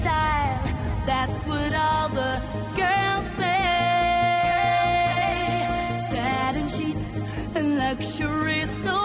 style. That's what all the girls say. Satin sheets and luxury so.